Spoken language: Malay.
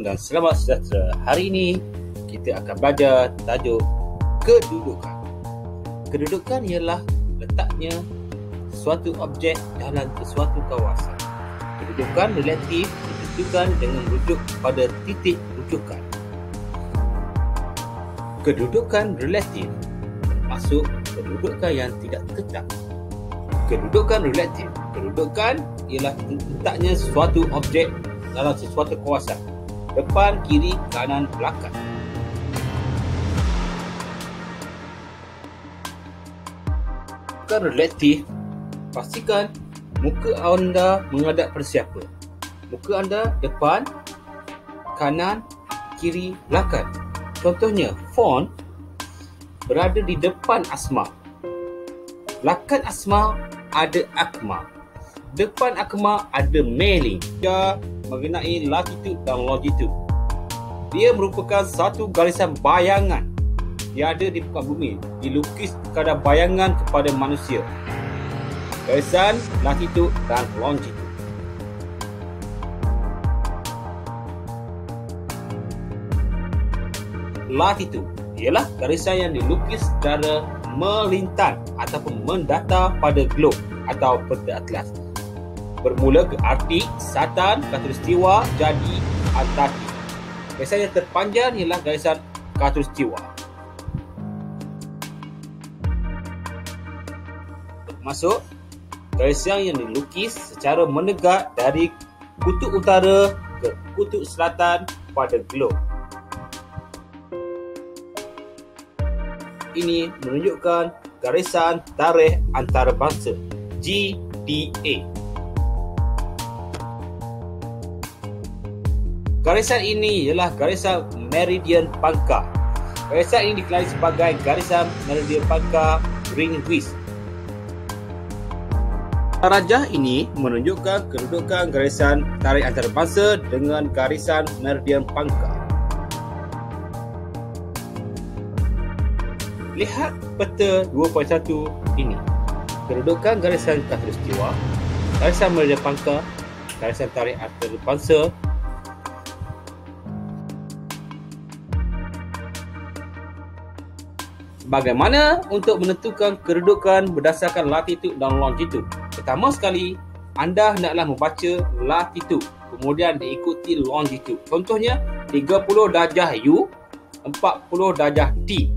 Assalamualaikum dan selamat sejahtera. Hari ini kita akan belajar tajuk kedudukan. Kedudukan ialah letaknya suatu objek dalam sesuatu kawasan. Kedudukan relatif ditentukan dengan rujuk pada titik rujukan. Kedudukan relatif termasuk kedudukan yang tidak tetap. Kedudukan relatif. Kedudukan ialah letaknya suatu objek dalam sesuatu kawasan. Depan, kiri, kanan, belakang. Bukan relatif, pastikan muka anda menghadap pada siapa. Muka anda depan, kanan, kiri, belakang. Contohnya, font berada di depan asma. Belakang asma ada akma. Depan akma ada mailing. Dia mengenai latitude dan longitude. Dia merupakan satu garisan bayangan yang ada di muka bumi dilukis kepada bayangan kepada manusia. Garisan latitude dan longitude. Latitude ialah garisan yang dilukis secara melintang ataupun mendata pada globe atau peta atlas bermula ke Arktik, Satan, Katulistiwa, jadi Antartik. Garisan yang terpanjang ialah garisan Katulistiwa. Masuk garisan yang dilukis secara menegak dari kutub utara ke kutub selatan pada globe. Ini menunjukkan garisan tarikh antarabangsa GDA. Garisan ini ialah garisan meridian pangkal. Garisan ini dikenali sebagai garisan meridian pangkal Greenwich. Rajah ini menunjukkan kedudukan garisan tarik antarabangsa dengan garisan meridian pangkal. Lihat peta 2.1 ini. Kedudukan garisan khatulistiwa, garisan meridian pangkal, garisan tarik antarabangsa Bagaimana untuk menentukan kedudukan berdasarkan latitude dan longitude? Pertama sekali, anda hendaklah membaca latitude, kemudian diikuti longitude. Contohnya, 30 darjah U, 40 darjah T.